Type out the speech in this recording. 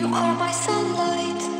You are my sunlight.